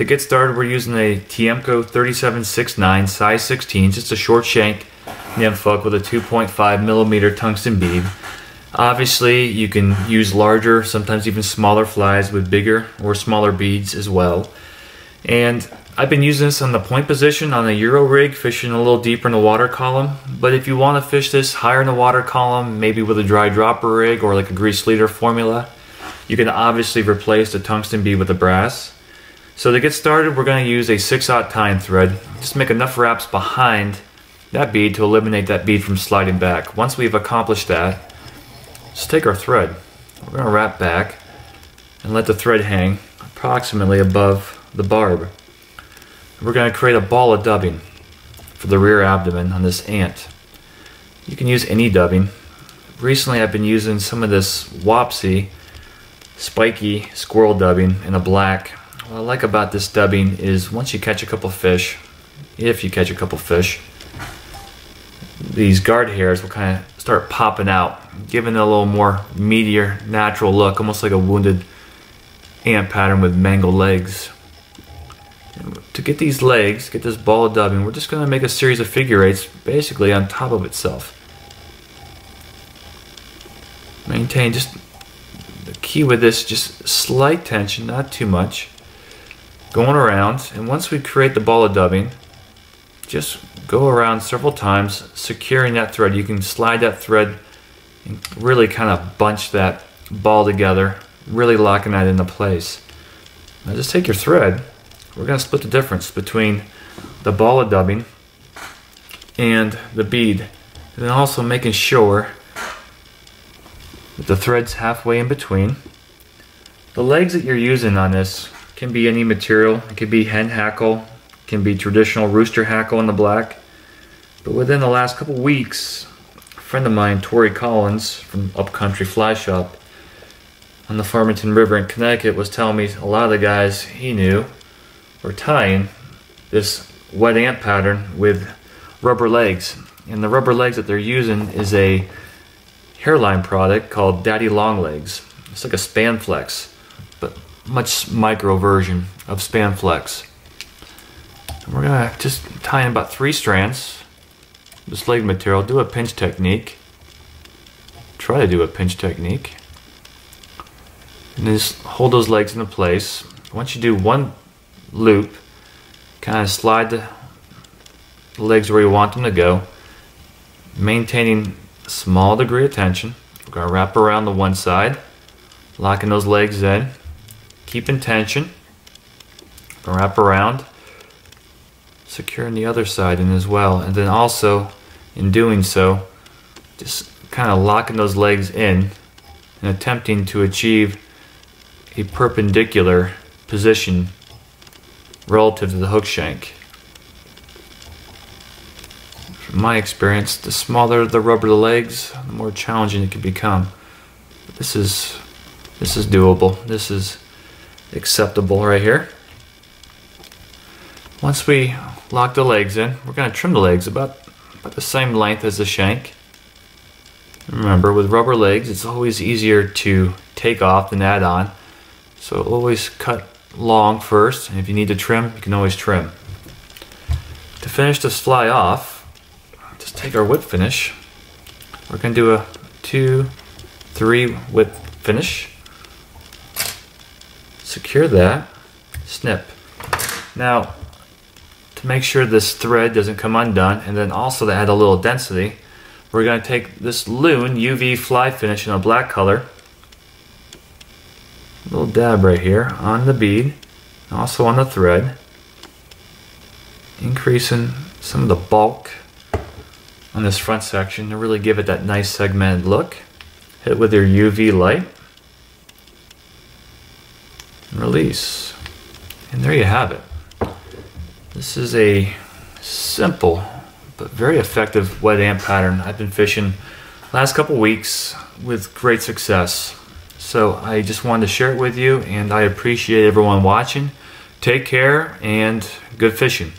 To get started, we're using a Tiemco 3769 size 16, just a short shank nymph hook with a 2.5 millimeter tungsten bead. Obviously, you can use larger, sometimes even smaller flies with bigger or smaller beads as well. And I've been using this on the point position on a Euro rig, fishing a little deeper in the water column. But if you want to fish this higher in the water column, maybe with a dry dropper rig or like a grease leader formula, you can obviously replace the tungsten bead with a brass. So to get started, we're going to use a 6-aught tine thread. Just make enough wraps behind that bead to eliminate that bead from sliding back. Once we've accomplished that, just take our thread. We're going to wrap back and let the thread hang approximately above the barb. We're going to create a ball of dubbing for the rear abdomen on this ant. You can use any dubbing. Recently I've been using some of this Wapsi spiky squirrel dubbing in a black what I like about this dubbing is once you catch a couple fish, if you catch a couple fish, these guard hairs will kind of start popping out, giving it a little more meatier, natural look, almost like a wounded ant pattern with mangled legs. To get these legs, get this ball dubbing, we're just going to make a series of figure eights basically on top of itself. Maintain just the key with this, just slight tension, not too much going around and once we create the ball of dubbing just go around several times securing that thread. You can slide that thread and really kind of bunch that ball together really locking that into place. Now just take your thread. We're going to split the difference between the ball of dubbing and the bead. And then also making sure that the thread's halfway in between. The legs that you're using on this can be any material. It could be hen hackle, can be traditional rooster hackle in the black. But within the last couple weeks, a friend of mine, Torrey Collins from Upcountry Fly Shop on the Farmington River in Connecticut, was telling me a lot of the guys he knew were tying this wet ant pattern with rubber legs. And the rubber legs that they're using is a Hareline product called Daddy Long Legs. It's like a Spanflex much micro version of Spanflex. And we're gonna just tie in about three strands. This leg material, do a pinch technique. Try to do a pinch technique. And just hold those legs into place. Once you do one loop, kind of slide the legs where you want them to go, maintaining small degree of tension. We're gonna wrap around the one side, locking those legs in keep in tension, wrap around, securing the other side in as well. And then also, in doing so, just kind of locking those legs in and attempting to achieve a perpendicular position relative to the hook shank. From my experience, the smaller the rubber the legs, the more challenging it can become. This is this is doable. This is acceptable right here. Once we lock the legs in, we're going to trim the legs about, about the same length as the shank. Remember, with rubber legs, it's always easier to take off than add on. So always cut long first, and if you need to trim, you can always trim. To finish this fly off, just take our whip finish. We're going to do a two, three whip finish secure that, snip. Now, to make sure this thread doesn't come undone, and then also to add a little density, we're going to take this Loon UV fly finish in a black color, little dab right here on the bead, also on the thread, increasing some of the bulk on this front section to really give it that nice segmented look. Hit with your UV light release. And there you have it. This is a simple but very effective wet ant pattern I've been fishing last couple weeks with great success. So I just wanted to share it with you and I appreciate everyone watching. Take care and good fishing.